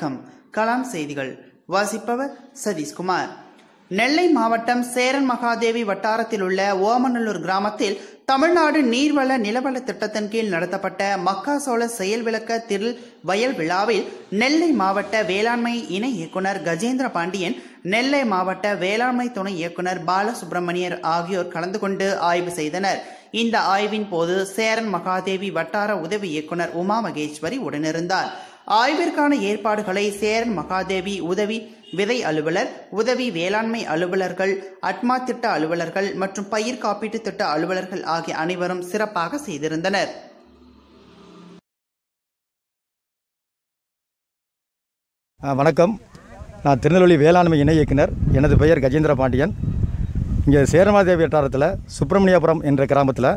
வணக்கம். கலாம் செய்திகள். வாசிப்பவர் சதீஷ்குமார். நெல்லை மாவட்டம் சேரன் மகாதேவி வட்டாரத்தில் உள்ள ஓமநல்லூர் கிராமத்தில் தமிழ்நாடு நீர்வள நிலவள திட்டத்தின் கீழ் நடத்தப்பட்ட மக்காசோள செயல் விளக்க திரு வயல் விழாவில் நெல்லை மாவட்ட வேளாண்மை இணை இயக்குனர் கஜேந்திர பாண்டியன் நெல்லை மாவட்ட வேளாண்மை துணை இயக்குனர் பாலசுப்பிரமணியர் ஆகியோர் கலந்து கொண்டு ஆய்வு செய்தனர். இந்த ஆய்வின் போது சேரன் மகாதேவி வட்டார உதவி இயக்குனர் உமா மகேஸ்வரி உடனிருந்தார். ஆய்விற்கான ஏற்பாடுகளை சேரன் மகாதேவி உதவி விதை அலுவலர் உதவி வேளாண்மை அலுவலர்கள் அட்மா திட்ட அலுவலர்கள் மற்றும் பயிர் காப்பீட்டு திட்ட அலுவலர்கள் ஆகிய அனைவரும் சிறப்பாக செய்திருந்தனர். வணக்கம். நான் திருநெல்வேலி வேளாண்மை இணை இயக்குனர். எனது பெயர் கஜேந்திர பாண்டியன். இங்கே சேரமாதேவி வட்டாரத்தில் சுப்பிரமணியபுரம் என்ற கிராமத்தில்